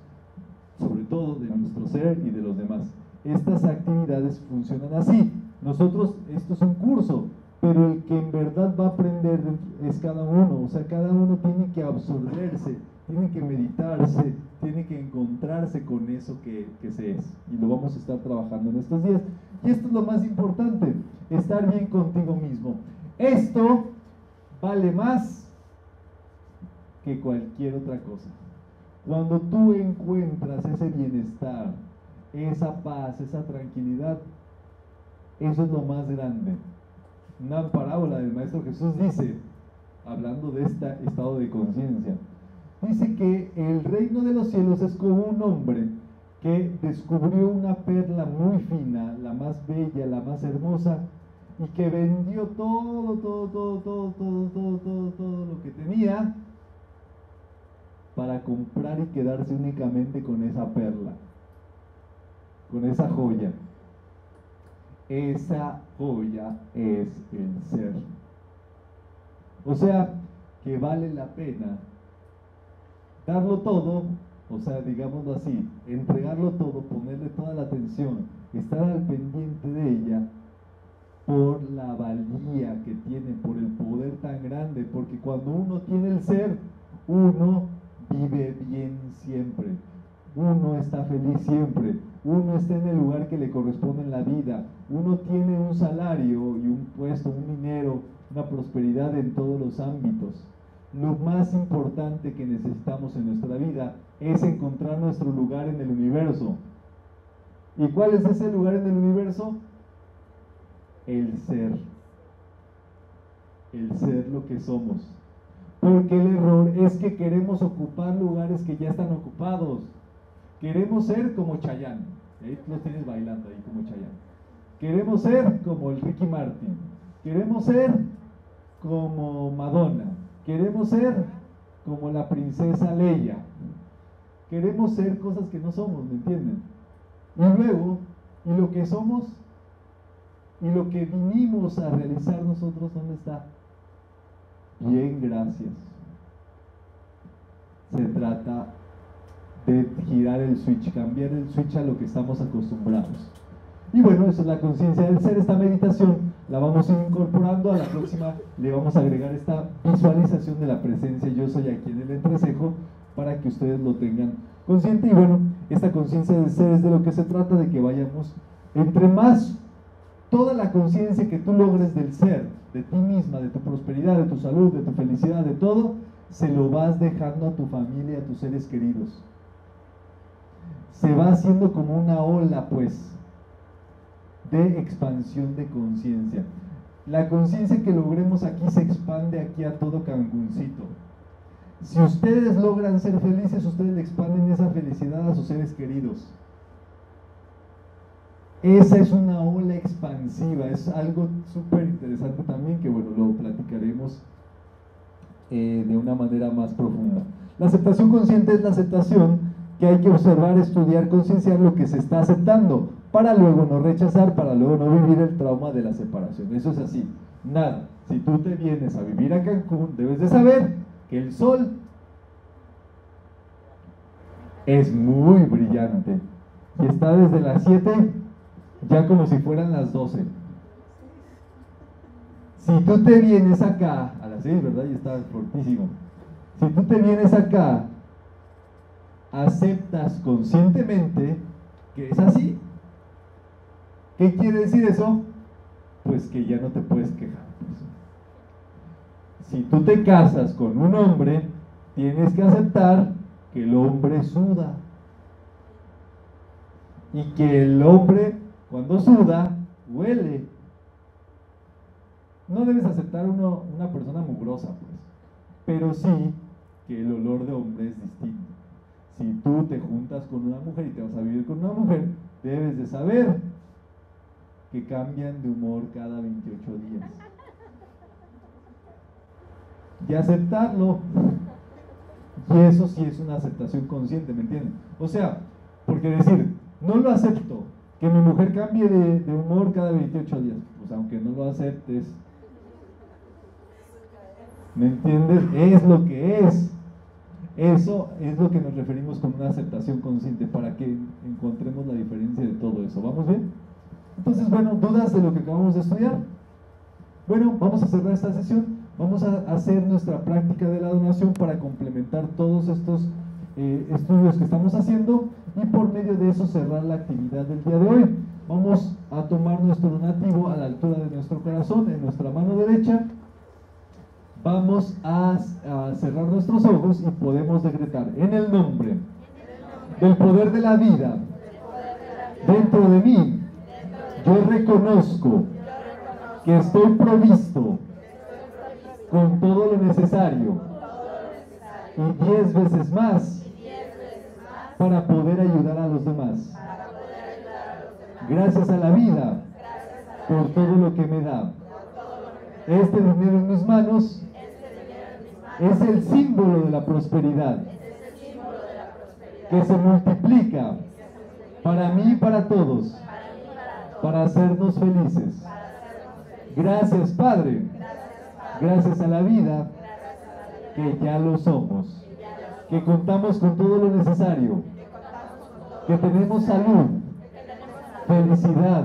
sobre todo de nuestro ser y de los demás. Estas actividades funcionan así. Nosotros, esto es un curso, pero el que en verdad va a aprender es cada uno. O sea, cada uno tiene que absorberse, tiene que meditarse, tiene que encontrarse con eso que, se es. Y lo vamos a estar trabajando en estos días. Y esto es lo más importante, estar bien contigo mismo. Esto vale más que cualquier otra cosa. Cuando tú encuentras ese bienestar, esa paz, esa tranquilidad, eso es lo más grande. Una parábola del Maestro Jesús dice, hablando de este estado de conciencia, dice que el reino de los cielos es como un hombre que descubrió una perla muy fina, la más bella, la más hermosa, y que vendió todo, todo, todo, todo, todo, todo, todo, todo lo que tenía para comprar y quedarse únicamente con esa perla, con esa joya. Esa joya es el ser. O sea, que vale la pena darlo todo, o sea, digámoslo así, entregarlo todo, ponerle toda la atención, estar al pendiente de ella por la valía que tiene, por el poder tan grande, porque cuando uno tiene el ser, uno vive bien siempre, uno está feliz siempre, uno está en el lugar que le corresponde en la vida, uno tiene un salario y un puesto, un dinero, una prosperidad en todos los ámbitos lo más importante que necesitamos en nuestra vida es encontrar nuestro lugar en el universo. ¿Y cuál es ese lugar en el universo? El ser. El ser lo que somos. Porque el error es que queremos ocupar lugares que ya están ocupados. Queremos ser como Chayanne. Ahí lo tienes bailando ahí como Chayanne. Queremos ser como el Ricky Martin. Queremos ser como Madonna Queremos ser como la princesa Leia. Queremos ser cosas que no somos, ¿me entienden? Y luego, y lo que somos, y lo que vinimos a realizar nosotros, ¿dónde está? Bien, gracias. Se trata de girar el switch, cambiar el switch a lo que estamos acostumbrados. Y bueno, eso es la conciencia del ser, esta meditación la vamos incorporando, a la próxima le vamos a agregar esta visualización de la presencia yo soy aquí en el entrecejo para que ustedes lo tengan consciente y bueno, esta conciencia del ser es de lo que se trata, de que vayamos entre más toda la conciencia que tú logres del ser, de ti misma, de tu prosperidad, de tu salud, de tu felicidad, de todo, se lo vas dejando a tu familia, a tus seres queridos. Se va haciendo como una ola, pues, de expansión de conciencia. La conciencia que logremos aquí se expande aquí a todo Cancuncito. Si ustedes logran ser felices, ustedes le expanden esa felicidad a sus seres queridos. Esa es una ola expansiva, es algo súper interesante también que bueno, lo platicaremos eh, de una manera más profunda. La aceptación consciente es la aceptación que hay que observar, estudiar, concienciar lo que se está aceptando para luego no rechazar, para luego no vivir el trauma de la separación. Eso es así. Nada. Si tú te vienes a vivir a Cancún, debes de saber que el sol es muy brillante. Y está desde las 7 ya como si fueran las 12. Si tú te vienes acá, a las 6, ¿verdad? Y está fortísimo. Si tú te vienes acá, aceptas conscientemente que es así. ¿Qué quiere decir eso? Pues que ya no te puedes quejar. Si tú te casas con un hombre, tienes que aceptar que el hombre suda. Y que el hombre, cuando suda, huele. No debes aceptar una persona mugrosa, pues. Pero sí que el olor de hombre es distinto. Si tú te juntas con una mujer y te vas a vivir con una mujer, debes de saber que cambian de humor cada 28 días. Y aceptarlo. Y eso sí es una aceptación consciente, ¿me entienden? O sea, porque decir, no lo acepto, que mi mujer cambie de, humor cada 28 días, pues aunque no lo aceptes, ¿me entiendes? Es lo que es. Eso es lo que nos referimos con una aceptación consciente, para que encontremos la diferencia de todo eso. ¿Vamos bien? Entonces, bueno, dudas de lo que acabamos de estudiar. Bueno, vamos a cerrar esta sesión. Vamos a hacer nuestra práctica de la donación para complementar todos estos eh, estudios que estamos haciendo y por medio de eso cerrar la actividad del día de hoy. Vamos a tomar nuestro donativo a la altura de nuestro corazón, en nuestra mano derecha. Vamos a, a cerrar nuestros ojos y podemos decretar en el nombre del poder de la vida dentro de mí. Yo reconozco que estoy provisto con todo lo necesario y diez veces más para poder ayudar a los demás. Gracias a la vida por todo lo que me da. Este dinero en mis manos es el símbolo de la prosperidad que se multiplica para mí y para todos, para hacernos felices. Gracias, Padre. Gracias a la vida que ya lo somos, que contamos con todo lo necesario, que tenemos salud, felicidad,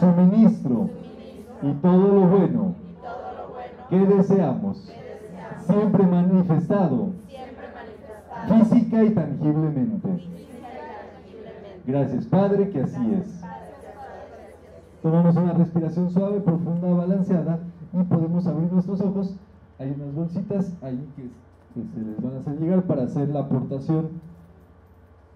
suministro y todo lo bueno que deseamos, siempre manifestado física y tangiblemente. Gracias Padre, que así es. Tomamos una respiración suave, profunda, balanceada y podemos abrir nuestros ojos. Hay unas bolsitas ahí que, que se les van a hacer llegar para hacer la aportación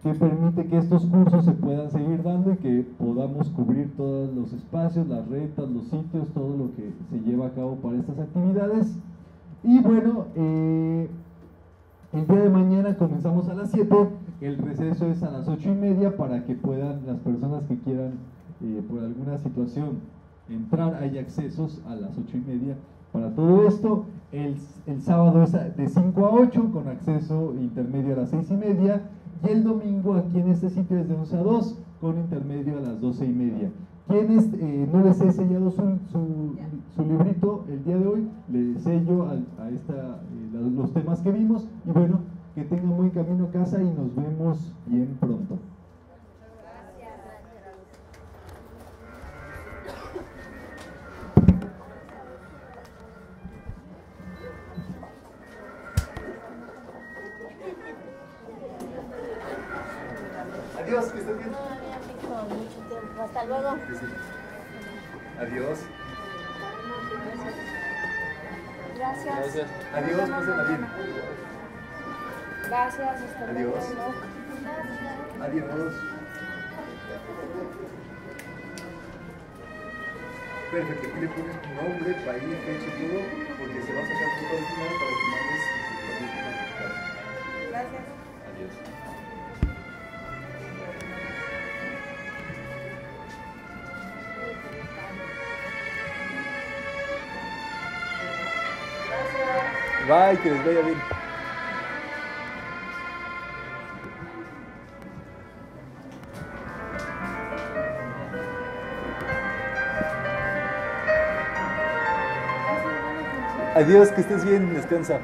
que permite que estos cursos se puedan seguir dando y que podamos cubrir todos los espacios, las rentas, los sitios, todo lo que se lleva a cabo para estas actividades. Y bueno, eh, el día de mañana comenzamos a las 7, el receso es a las 8 y media para que puedan las personas que quieran eh, por alguna situación entrar, hay accesos a las 8 y media para todo esto. El, el sábado es de 5 a 8 con acceso intermedio a las 6 y media y el domingo aquí en este sitio es de 11 a 2 con intermedio a las 12 y media. Quienes eh, no les he sellado su, su, su, librito el día de hoy, les sello a, esta, eh, los temas que vimos y bueno, que tengan buen camino a casa y nos vemos bien pronto. Adiós. Gracias. Adiós, pásenla bien. Gracias, hasta luego. Adiós. Adiós. Perfecto, aquí le pones tu nombre, país, fecha y todo, porque se va a sacar foto al final para que mandes Gracias. Adiós. Bye, que les vaya bien. Adiós, que estés bien, descansa.